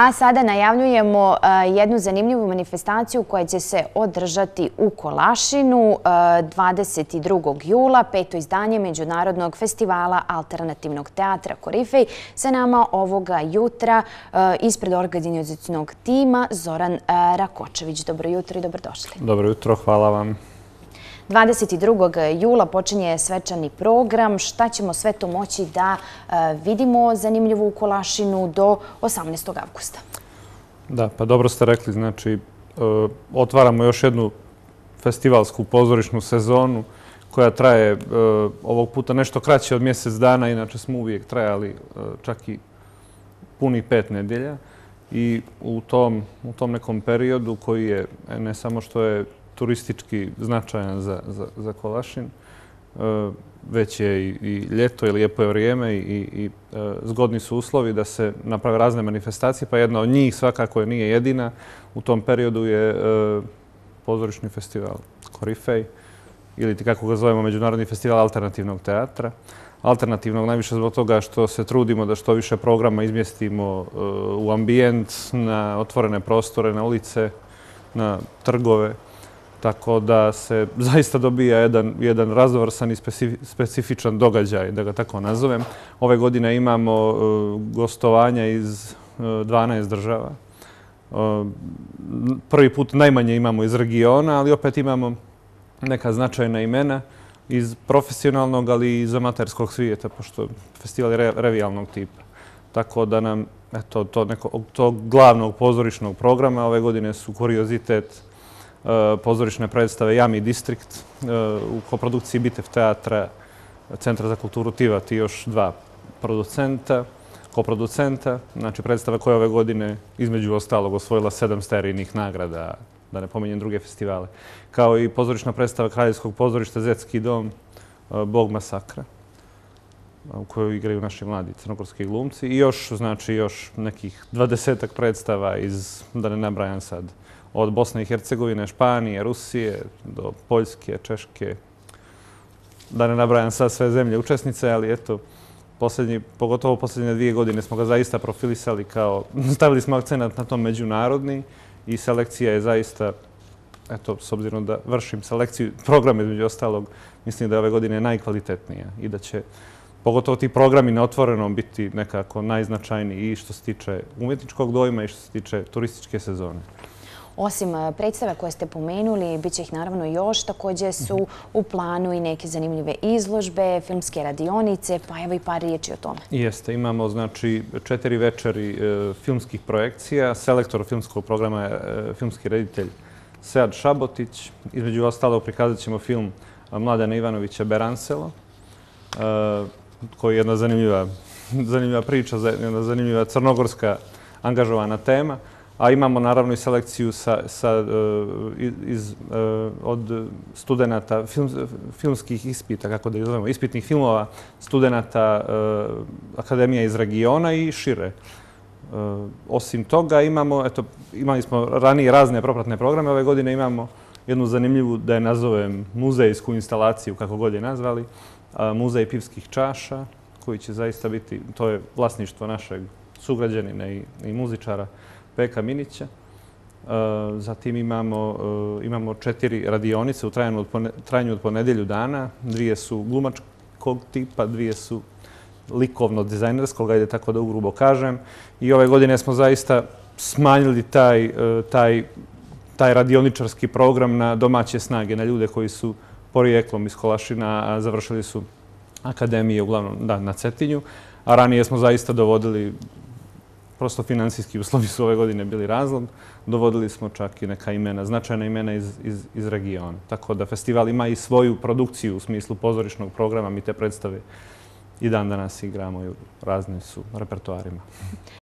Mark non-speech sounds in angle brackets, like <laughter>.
A sada najavljujemo e, jednu zanimljivu manifestaciju koja će se održati u Kolašinu e, 22. Jula, peto izdanje Međunarodnog festivala alternativnog teatra Korifej. Sa nama ovoga jutra e, ispred organizacijnog tima Zoran Rakočević. Dobro jutro i dobrodošli. Dobro jutro, hvala vam. 22. jula počinje svečani program. Šta ćemo sve to moći da e, vidimo zanimljivo u Kolašinu do 18. avgusta? Da, pa dobro ste rekli. Znači, e, otvaramo još jednu festivalsku pozorišnu sezonu koja traje e, ovog puta nešto kraće od mjesec dana. Inače smo uvijek trajali e, čak i puni pet nedjelja. I u tom nekom periodu koji je ne samo što je turistički značajan za, za, za Kolašin. E, već je i, ljeto i lijepo je vrijeme i, i e, zgodni su uslovi da se naprave razne manifestacije, pa jedna od njih svakako je nije jedina. U tom periodu je e, pozorišni festival Korifej ili kako ga zovemo Međunarodni festival alternativnog teatra. Alternativnog najviše zbog toga što se trudimo da što više programa izmjestimo u ambijent, na otvorene prostore, na ulice, na trgove tako da se <laughs> zaista dobija jedan, jedan razvrsan i specifičan događaj, da ga tako nazovem. Ove godine imamo e, gostovanja iz e, 12 država. E, prvi put najmanje imamo iz regiona, ali opet imamo neka značajna imena iz profesionalnog, ali i iz amaterskog svijeta, pošto festival je revijalnog tipa. Tako da nam eto, to, neko, to glavnog pozorišnog programa ove godine su kuriozitet, E, pozorišne predstave Jami Distrikt e, u koprodukciji Bitev teatra Centra za kulturu Tivat i još dva producenta, koproducenta. Znači predstava koja ove godine između ostalog osvojila sedam sterijnih nagrada, da ne pominjem druge festivale. Kao i pozorišna predstava Kraljevskog pozorišta Zetski dom e, Bog masakra u kojoj igraju naši mladi crnogorski glumci i još, znači, još nekih dvadesetak predstava iz, da ne nabrajam sad, od Bosne i Hercegovine, Španije, Rusije do Poljske, Češke. Da ne nabrajam sad sve zemlje učesnice, ali eto, posljednji, pogotovo posljednje dvije godine smo ga zaista profilisali kao, <laughs> stavili smo akcenat na tom međunarodni i selekcija je zaista, eto, s obzirom da vršim selekciju program između ostalog, mislim da je ove godine najkvalitetnija i da će pogotovo ti programi na otvorenom biti nekako najznačajniji i što se tiče umjetničkog dojma i što se tiče turističke sezone. Osim e, predstave predstava koje ste pomenuli, bit će ih naravno još, također su u planu i neke zanimljive izložbe, filmske radionice, pa evo i par riječi o tome. Jeste, imamo znači četiri večeri e, filmskih projekcija. Selektor filmskog programa je filmski reditelj Sead Šabotić. Između ostalo prikazat ćemo film Mladena Ivanovića Beranselo, e, koji je jedna zanimljiva <laughs> priča, jedna zanimljiva crnogorska angažovana tema a imamo naravno i selekciju sa, sa, e, iz, e, od studenta filmskih ispita, kako da izvojemo, ispitnih filmova studenta e, Akademija iz regiona i šire. Osim toga, imamo, eto, imali smo ranije razne propratne programe. Ove godine imamo jednu zanimljivu, da je nazovem, muzejsku instalaciju, kako god je nazvali, muzej pivskih čaša, koji će zaista biti, to je vlasništvo našeg sugrađanina i, i muzičara, Peka Minića. E, zatim imamo, e, imamo četiri radionice u trajanju od, trajanju od ponedelju dana. Dvije su glumačkog tipa, dvije su likovno-dizajnerskog, ajde tako da ugrubo kažem. I ove godine smo zaista smanjili taj, e, taj, taj radioničarski program na domaće snage, na ljude koji su porijeklom iz Kolašina, a završili su akademije uglavnom da, na Cetinju. A ranije smo zaista dovodili prosto finansijski uslovi su ove godine bili razlog. Dovodili smo čak i neka imena, značajna imena iz, iz, iz regiona. Tako da festival ima i svoju produkciju u smislu pozorišnog programa. Mi te predstave i dan danas igramo i razni su repertoarima.